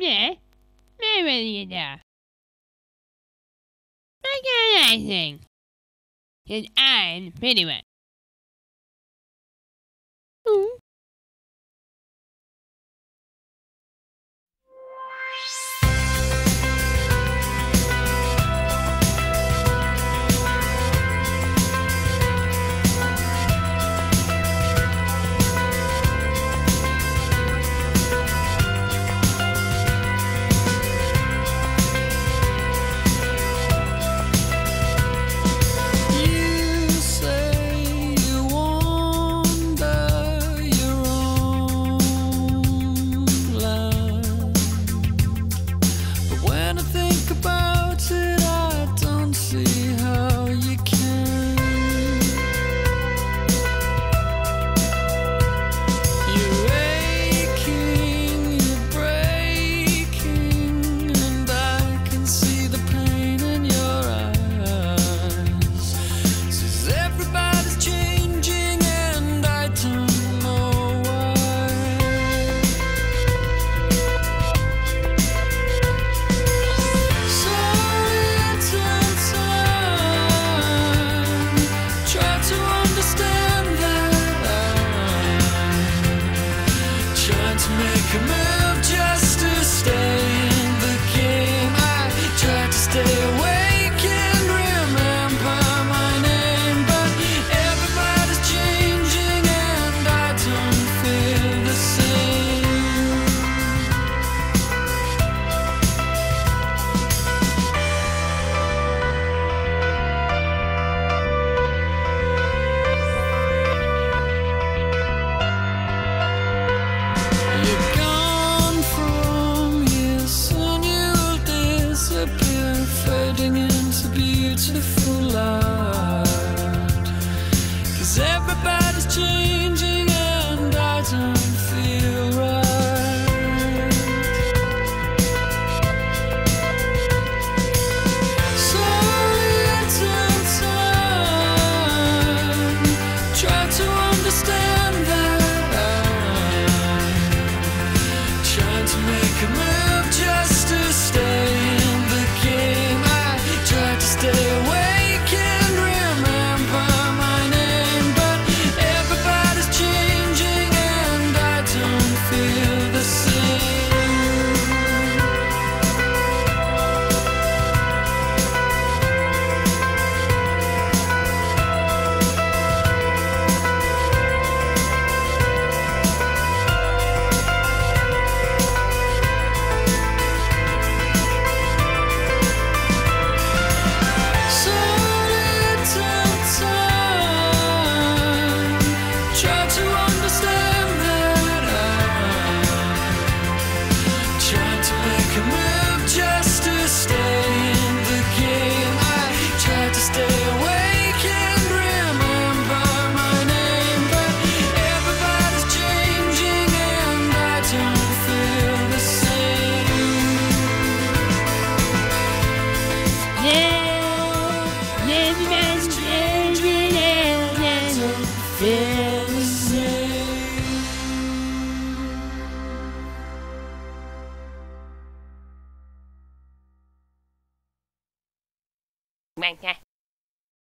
Yeah, maybe you know. I got anything. Cause I'm pretty much. beautiful light. Cause everybody's changed. Come on. ngoan nha.